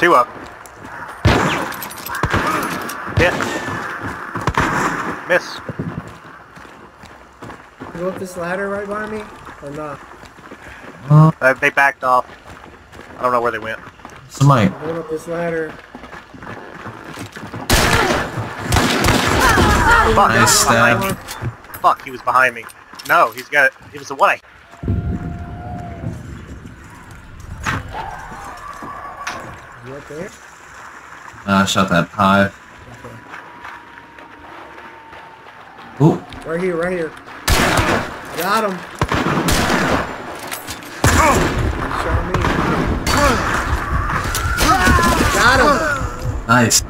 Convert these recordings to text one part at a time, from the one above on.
Two up. Hit. Miss. You up this ladder right by me? Or not? Uh, they backed off. I don't know where they went. Somebody. Going up this ladder. Fuck, Nice he was behind stab. me. Fuck, he was behind me. No, he's got it. He was the one I... You up there? Uh, I shot that pie. Okay. Ooh. Right here, right here. Got him. He shot me. Got him. Nice.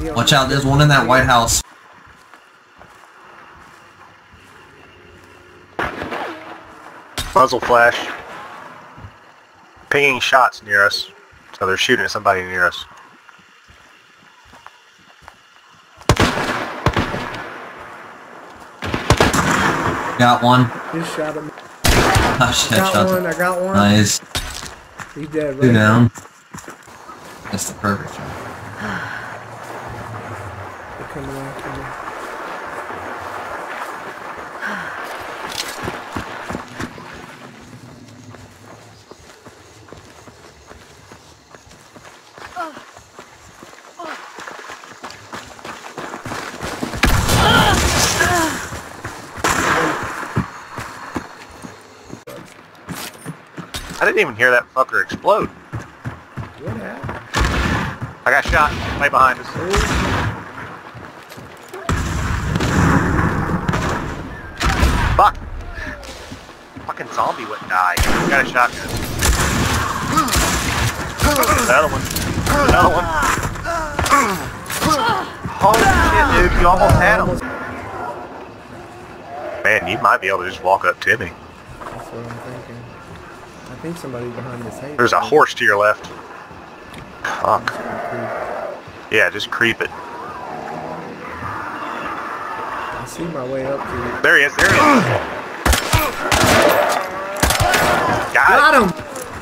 Dude, Watch out, there's one in that White House. Muzzle flash. Pinging shots near us. So oh, they're shooting at somebody near us. Got one. Just shot him. Oh shit, Got shot one. I got one. Nice. He's dead. Two down. That's the perfect shot. They're coming after me. I didn't even hear that fucker explode. What happened? I got shot. Right behind us. Fuck. Fucking zombie wouldn't die. Got a shotgun. Another one. Another one. Holy shit, dude. You almost had him. Man, you might be able to just walk up to me. That's what I'm thinking. I think somebody's behind this hay. There's a horse to your left. Fuck. Yeah, just creep it. I see my way up to it. There he is. There he is. Got, Got it. him!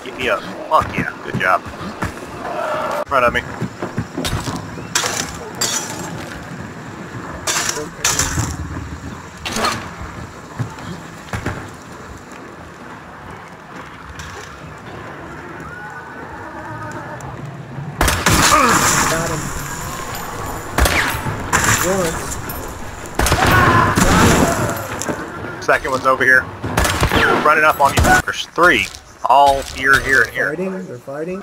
Get me up. Fuck yeah. Good job. In front of me. Got him. Second one's over here. Running up on you. There's three. All here, here, and here. Fighting. They're fighting.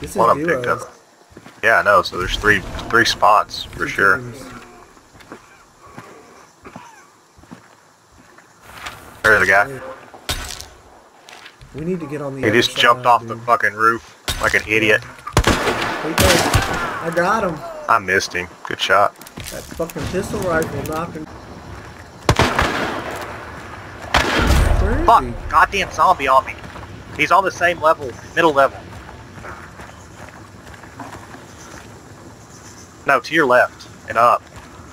This is One of them picked up. Yeah, I know. So there's three, three spots for Two sure. teams. There's a guy. We need to get on the He just jumped side, off dude. the fucking roof like an idiot. I got him. I missed him. Good shot. That fucking pistol rifle knocking. Fuck! Goddamn zombie on me. He's on the same level, middle level. No, to your left and up.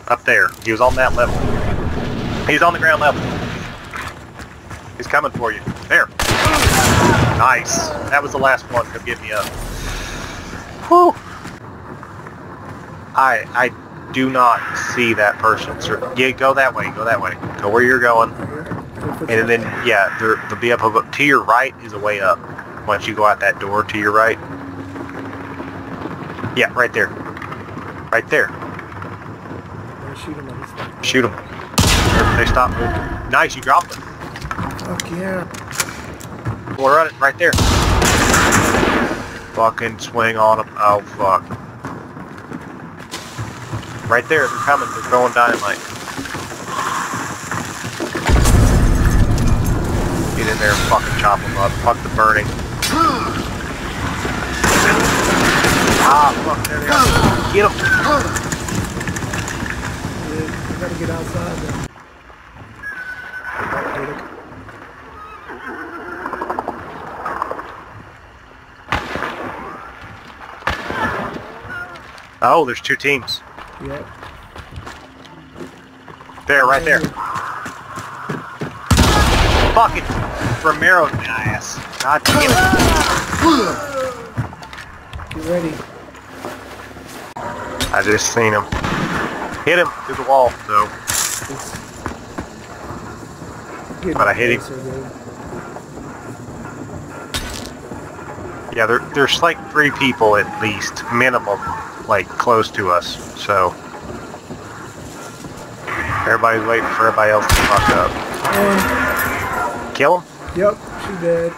Up there. He was on that level. He's on the ground level. He's coming for you. There. Nice. That was the last one. Come get me up. Whew. I I do not see that person. sir. Yeah, go that way. Go that way. Go where you're going. And then, yeah, there, there'll be up above, to your right is a way up. Once you go out that door to your right. Yeah, right there. Right there. Shoot him on this one. Shoot them. They stop moving. Nice, you dropped them. Fuck yeah. We're running right there. Fucking swing on them. Oh, fuck. Right there, they're coming. They're throwing dynamite. Get in there and fucking chop them up. Fuck the burning. Ah, fuck, there they are. Get them. Dude, we gotta get outside then. Oh, there's two teams. Yep. There, right there. Fucking Romero my ass. God damn it. Get ready. I just seen him. Hit him through the wall, though. But I hit him. Yeah, there, there's like three people at least, minimum, like close to us. So everybody's waiting for everybody else to fuck up. Oh, Kill him. yep, she dead.